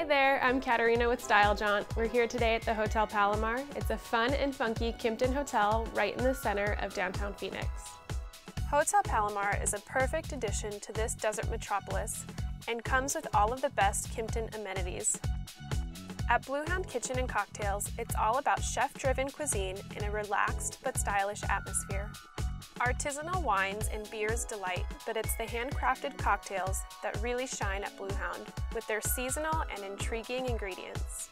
Hi there, I'm Katarina with Style Jaunt. We're here today at the Hotel Palomar. It's a fun and funky Kimpton hotel right in the center of downtown Phoenix. Hotel Palomar is a perfect addition to this desert metropolis and comes with all of the best Kimpton amenities. At Bluehound Kitchen and Cocktails, it's all about chef-driven cuisine in a relaxed but stylish atmosphere. Artisanal wines and beers delight, but it's the handcrafted cocktails that really shine at Blue Hound with their seasonal and intriguing ingredients.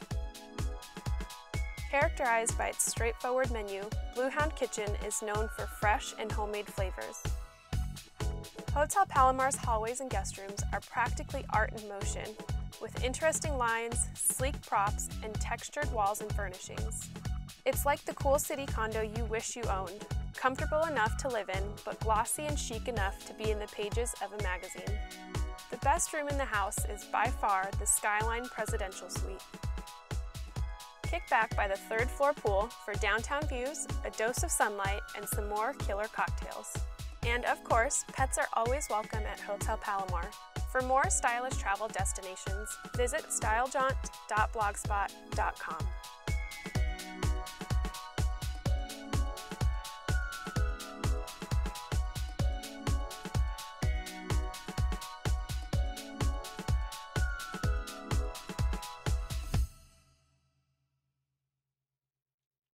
Characterized by its straightforward menu, Blue Hound Kitchen is known for fresh and homemade flavors. Hotel Palomar's hallways and guest rooms are practically art in motion, with interesting lines, sleek props, and textured walls and furnishings. It's like the cool city condo you wish you owned, comfortable enough to live in, but glossy and chic enough to be in the pages of a magazine. The best room in the house is by far the Skyline Presidential Suite. Kick back by the third floor pool for downtown views, a dose of sunlight, and some more killer cocktails. And of course, pets are always welcome at Hotel Palomar. For more stylish travel destinations, visit stylejaunt.blogspot.com.